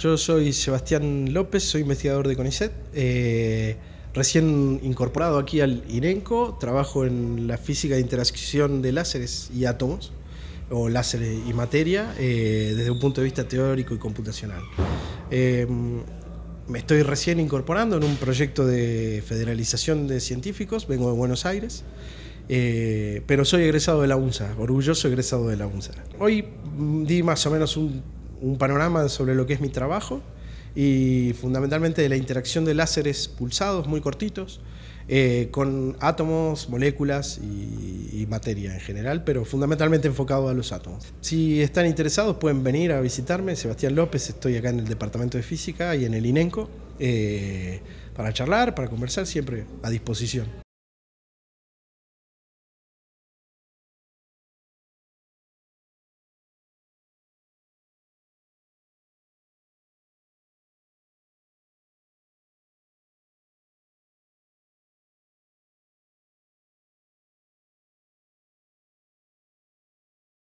Yo soy Sebastián López, soy investigador de CONICET. Eh, recién incorporado aquí al INENCO, trabajo en la física de interacción de láseres y átomos, o láseres y materia, eh, desde un punto de vista teórico y computacional. Eh, me estoy recién incorporando en un proyecto de federalización de científicos, vengo de Buenos Aires. pero soy egresado de la UNSA, orgulloso egresado de la UNSA. Hoy mm, di más o menos un un panorama sobre lo que es mi trabajo y fundamentalmente de la interacción de láseres pulsados muy cortitos eh, con átomos, moléculas y, materia en general, pero fundamentalmente enfocado a los átomos. Si están interesados pueden venir a visitarme, Sebastián López, estoy acá en el Departamento de Física y en el INENCO, eh, para charlar, para conversar, siempre a disposición.